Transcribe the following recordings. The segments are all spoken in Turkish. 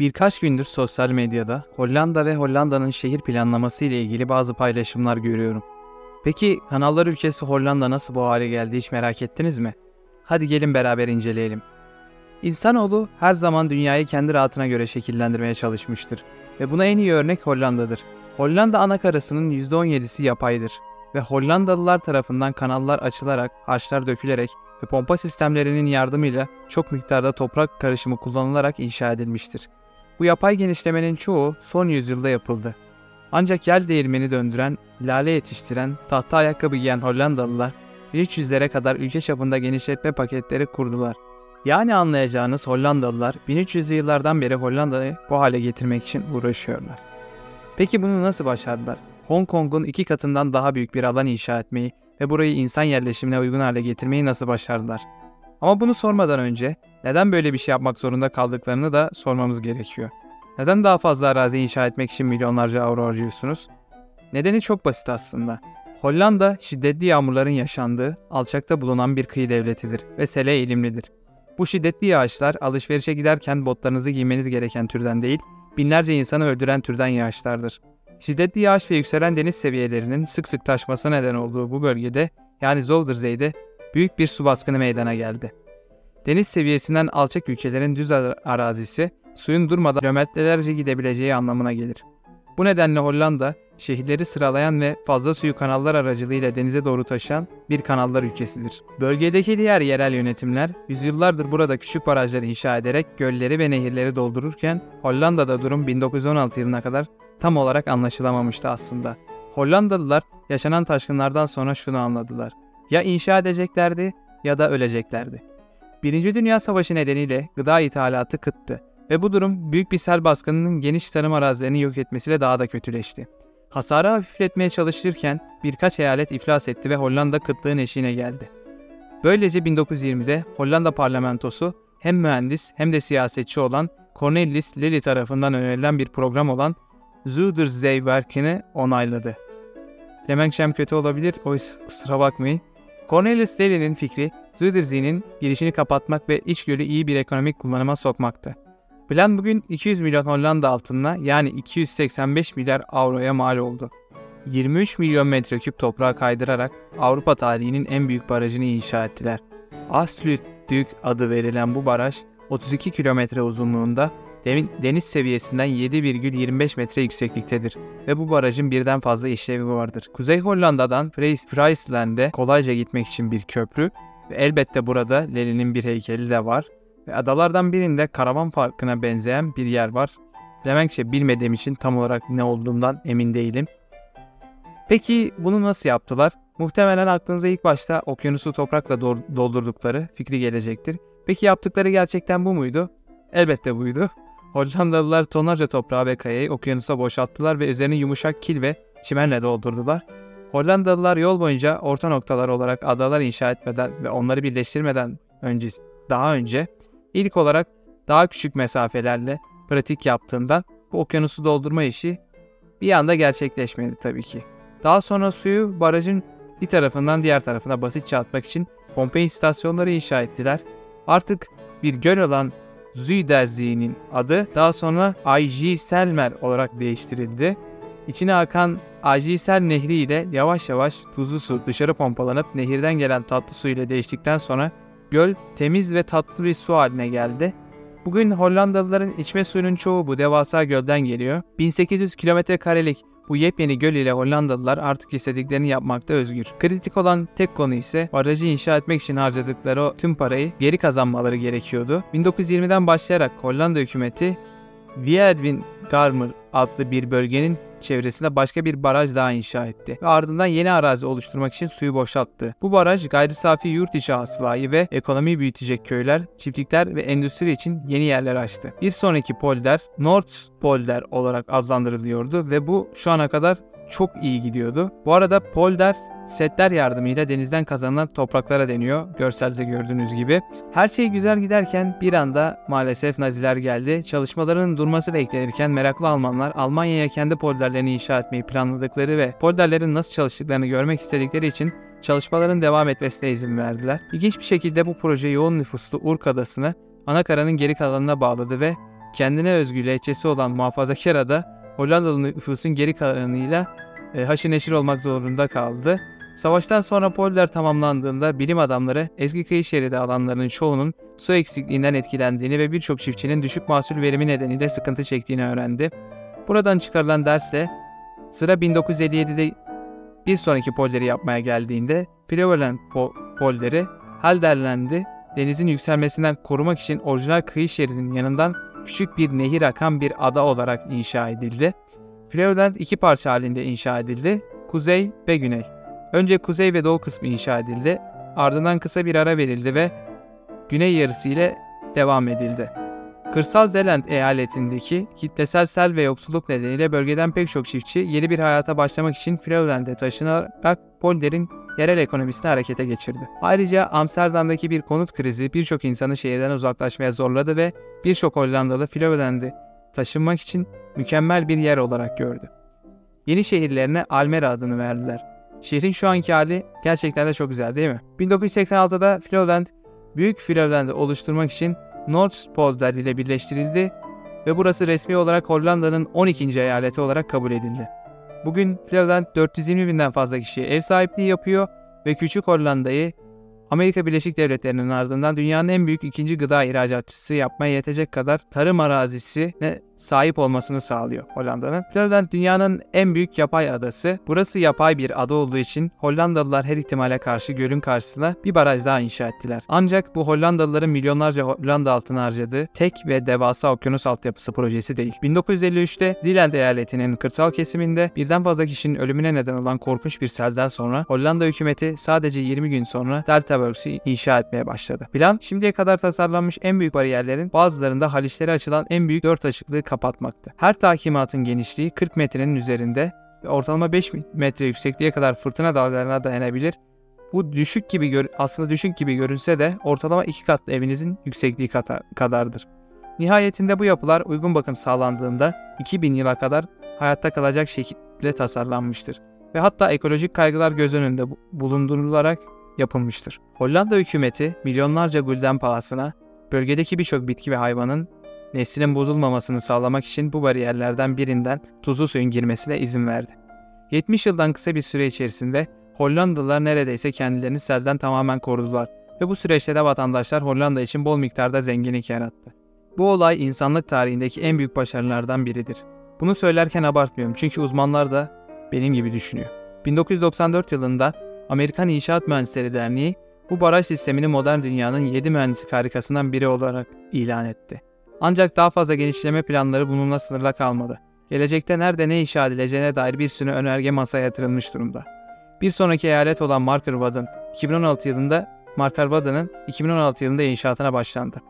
Birkaç gündür sosyal medyada Hollanda ve Hollanda'nın şehir planlaması ile ilgili bazı paylaşımlar görüyorum. Peki kanallar ülkesi Hollanda nasıl bu hale geldi hiç merak ettiniz mi? Hadi gelin beraber inceleyelim. İnsanoğlu her zaman dünyayı kendi rahatına göre şekillendirmeye çalışmıştır ve buna en iyi örnek Hollanda'dır. Hollanda anakarasının %17'si yapaydır ve Hollandalılar tarafından kanallar açılarak, harçlar dökülerek ve pompa sistemlerinin yardımıyla çok miktarda toprak karışımı kullanılarak inşa edilmiştir. Bu yapay genişlemenin çoğu son yüzyılda yapıldı. Ancak yer değirmeni döndüren, lale yetiştiren, tahta ayakkabı giyen Hollandalılar 1300'lere kadar ülke çapında genişletme paketleri kurdular. Yani anlayacağınız Hollandalılar 1300'lü yıllardan beri Hollanda'yı bu hale getirmek için uğraşıyorlar. Peki bunu nasıl başardılar? Hong Kong'un iki katından daha büyük bir alan inşa etmeyi ve burayı insan yerleşimine uygun hale getirmeyi nasıl başardılar? Ama bunu sormadan önce neden böyle bir şey yapmak zorunda kaldıklarını da sormamız gerekiyor. Neden daha fazla arazi inşa etmek için milyonlarca avro harcıyorsunuz? Nedeni çok basit aslında. Hollanda şiddetli yağmurların yaşandığı, alçakta bulunan bir kıyı devletidir ve sele eğilimlidir. Bu şiddetli yağışlar alışverişe giderken botlarınızı giymeniz gereken türden değil, binlerce insanı öldüren türden yağışlardır. Şiddetli yağış ve yükselen deniz seviyelerinin sık sık taşması neden olduğu bu bölgede yani Zolderzey'de büyük bir su baskını meydana geldi. Deniz seviyesinden alçak ülkelerin düz arazisi suyun durmadan kilometrelerce gidebileceği anlamına gelir. Bu nedenle Hollanda, şehirleri sıralayan ve fazla suyu kanallar aracılığıyla denize doğru taşıyan bir kanallar ülkesidir. Bölgedeki diğer yerel yönetimler, yüzyıllardır burada küçük barajları inşa ederek gölleri ve nehirleri doldururken, Hollanda'da durum 1916 yılına kadar tam olarak anlaşılamamıştı aslında. Hollandalılar yaşanan taşkınlardan sonra şunu anladılar. Ya inşa edeceklerdi ya da öleceklerdi. Birinci Dünya Savaşı nedeniyle gıda ithalatı kıttı ve bu durum büyük bir sel baskınının geniş tarım arazilerini yok etmesiyle daha da kötüleşti. Hasarı hafifletmeye çalışırken birkaç eyalet iflas etti ve Hollanda kıtlığın eşiğine geldi. Böylece 1920'de Hollanda parlamentosu hem mühendis hem de siyasetçi olan Cornelis Lely tarafından önerilen bir program olan Zuiderzee onayladı. Lemenkşem kötü olabilir, o kusura bakmayın. Cornelis Lely'nin fikri Zuiderzee'nin girişini kapatmak ve iç gölü iyi bir ekonomik kullanıma sokmaktı. Plan bugün 200 milyon Hollanda altınına yani 285 milyar avroya mal oldu. 23 milyon metreküp toprağı kaydırarak Avrupa tarihinin en büyük barajını inşa ettiler. Aslütdük adı verilen bu baraj 32 kilometre uzunluğunda deniz seviyesinden 7,25 metre yüksekliktedir ve bu barajın birden fazla işlevi vardır. Kuzey Hollanda'dan Friesland'e kolayca gitmek için bir köprü ve elbette burada Lely'nin bir heykeli de var ve adalardan birinde karavan farkına benzeyen bir yer var. Lemenkçe bilmediğim için tam olarak ne olduğundan emin değilim. Peki bunu nasıl yaptılar? Muhtemelen aklınıza ilk başta okyanusu toprakla doldurdukları fikri gelecektir. Peki yaptıkları gerçekten bu muydu? Elbette buydu. Hollandalılar tonlarca toprağı ve kayayı okyanusa boşalttılar ve üzerini yumuşak kil ve çimenle doldurdular. Hollandalılar yol boyunca orta noktalar olarak adalar inşa etmeden ve onları birleştirmeden önce daha önce ilk olarak daha küçük mesafelerle pratik yaptığından bu okyanusu doldurma işi bir anda gerçekleşmedi tabii ki. Daha sonra suyu barajın bir tarafından diğer tarafına basitçe atmak için pompa istasyonları inşa ettiler. Artık bir göl olan Zuiderzee'nin adı daha sonra I.G. Selmer olarak değiştirildi. İçine akan Ajisel Nehri ile yavaş yavaş tuzlu su dışarı pompalanıp nehirden gelen tatlı su ile değiştikten sonra göl temiz ve tatlı bir su haline geldi. Bugün Hollandalıların içme suyunun çoğu bu devasa gölden geliyor. 1800 kilometre karelik bu yepyeni göl ile Hollandalılar artık istediklerini yapmakta özgür. Kritik olan tek konu ise barajı inşa etmek için harcadıkları o tüm parayı geri kazanmaları gerekiyordu. 1920'den başlayarak Hollanda hükümeti Wiedwin Garmer adlı bir bölgenin çevresinde başka bir baraj daha inşa etti ve ardından yeni arazi oluşturmak için suyu boşalttı. Bu baraj gayri safi yurt içi hasılayı ve ekonomiyi büyütecek köyler, çiftlikler ve endüstri için yeni yerler açtı. Bir sonraki polder North Polder olarak adlandırılıyordu ve bu şu ana kadar çok iyi gidiyordu. Bu arada polder setler yardımıyla denizden kazanılan topraklara deniyor. Görselde gördüğünüz gibi. Her şey güzel giderken bir anda maalesef Naziler geldi. Çalışmaların durması beklenirken meraklı Almanlar Almanya'ya kendi polderlerini inşa etmeyi planladıkları ve polderlerin nasıl çalıştıklarını görmek istedikleri için çalışmaların devam etmesine izin verdiler. İlginç bir şekilde bu proje yoğun nüfuslu Urk Adası'nı Anakara'nın geri kalanına bağladı ve kendine özgü lehçesi olan muhafazakar ada Hollandalı nüfusun geri kalanıyla e, neşir olmak zorunda kaldı. Savaştan sonra polder tamamlandığında bilim adamları eski kıyı şeridi alanlarının çoğunun su eksikliğinden etkilendiğini ve birçok çiftçinin düşük mahsul verimi nedeniyle sıkıntı çektiğini öğrendi. Buradan çıkarılan dersle sıra 1957'de bir sonraki polleri yapmaya geldiğinde Prevalent po- polderi Halderland'i denizin yükselmesinden korumak için orijinal kıyı şeridinin yanından küçük bir nehir akan bir ada olarak inşa edildi. Prevalent iki parça halinde inşa edildi. Kuzey ve güney. Önce kuzey ve doğu kısmı inşa edildi. Ardından kısa bir ara verildi ve güney yarısı ile devam edildi. Kırsal Zeland eyaletindeki kitlesel sel ve yoksulluk nedeniyle bölgeden pek çok çiftçi yeni bir hayata başlamak için Freeland'e taşınarak Polder'in yerel ekonomisini harekete geçirdi. Ayrıca Amsterdam'daki bir konut krizi birçok insanı şehirden uzaklaşmaya zorladı ve birçok Hollandalı Freeland'e taşınmak için mükemmel bir yer olarak gördü. Yeni şehirlerine Almere adını verdiler. Şehrin şu anki hali gerçekten de çok güzel değil mi? 1986'da Floland, Büyük Floland'ı oluşturmak için Noordspolder ile birleştirildi ve burası resmi olarak Hollanda'nın 12. eyaleti olarak kabul edildi. Bugün Floland 420 binden fazla kişiye ev sahipliği yapıyor ve Küçük Hollanda'yı Amerika Birleşik Devletleri'nin ardından dünyanın en büyük ikinci gıda ihracatçısı yapmaya yetecek kadar tarım arazisine sahip olmasını sağlıyor Hollanda'nın. Floland dünyanın en büyük yapay adası. Burası yapay bir ada olduğu için Hollandalılar her ihtimale karşı gölün karşısına bir baraj daha inşa ettiler. Ancak bu Hollandalıların milyonlarca Hollanda altını harcadığı tek ve devasa okyanus altyapısı projesi değil. 1953'te Zeeland eyaletinin kırsal kesiminde birden fazla kişinin ölümüne neden olan korkunç bir selden sonra Hollanda hükümeti sadece 20 gün sonra Deltaworks'ü inşa etmeye başladı. Plan şimdiye kadar tasarlanmış en büyük bariyerlerin bazılarında haliçlere açılan en büyük dört açıklığı kapatmakta. Her takimatın genişliği 40 metrenin üzerinde ve ortalama 5 metre yüksekliğe kadar fırtına dalgalarına dayanabilir. Bu düşük gibi gör aslında düşük gibi görünse de ortalama iki katlı evinizin yüksekliği kadardır. Nihayetinde bu yapılar uygun bakım sağlandığında 2000 yıla kadar hayatta kalacak şekilde tasarlanmıştır ve hatta ekolojik kaygılar göz önünde bulundurularak yapılmıştır. Hollanda hükümeti milyonlarca gulden pahasına bölgedeki birçok bitki ve hayvanın neslinin bozulmamasını sağlamak için bu bariyerlerden birinden tuzlu suyun girmesine izin verdi. 70 yıldan kısa bir süre içerisinde Hollandalılar neredeyse kendilerini selden tamamen korudular ve bu süreçte de vatandaşlar Hollanda için bol miktarda zenginlik yarattı. Bu olay insanlık tarihindeki en büyük başarılardan biridir. Bunu söylerken abartmıyorum çünkü uzmanlar da benim gibi düşünüyor. 1994 yılında Amerikan İnşaat Mühendisleri Derneği bu baraj sistemini modern dünyanın 7 mühendislik harikasından biri olarak ilan etti. Ancak daha fazla genişleme planları bununla sınırla kalmadı. Gelecekte nerede ne inşa edileceğine dair bir sürü önerge masaya yatırılmış durumda. Bir sonraki eyalet olan Markarvad'ın 2016 yılında Markarvad'ın 2016 yılında inşaatına başlandı.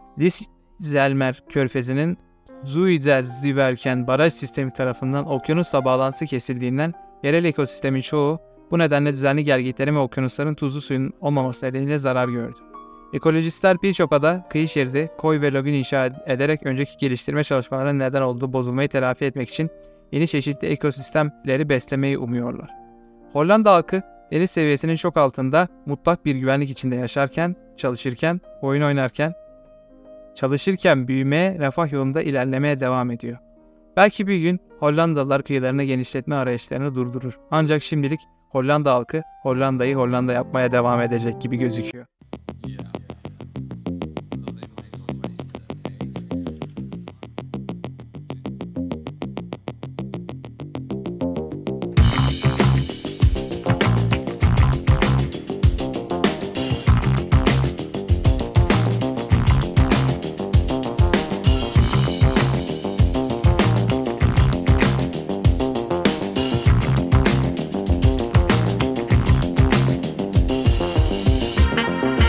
Lizelmer Körfezi'nin Zuider-Ziverken baraj sistemi tarafından okyanusla bağlantısı kesildiğinden yerel ekosistemin çoğu bu nedenle düzenli gergitlerin ve okyanusların tuzlu suyun olmaması nedeniyle zarar gördü. Ekolojistler birçok ada, kıyı şeridi, koy ve lagün inşa ederek önceki geliştirme çalışmalarının neden olduğu bozulmayı telafi etmek için yeni çeşitli ekosistemleri beslemeyi umuyorlar. Hollanda halkı deniz seviyesinin çok altında mutlak bir güvenlik içinde yaşarken, çalışırken, oyun oynarken, çalışırken büyümeye, refah yolunda ilerlemeye devam ediyor. Belki bir gün Hollandalılar kıyılarını genişletme arayışlarını durdurur. Ancak şimdilik Hollanda halkı Hollanda'yı Hollanda yapmaya devam edecek gibi gözüküyor.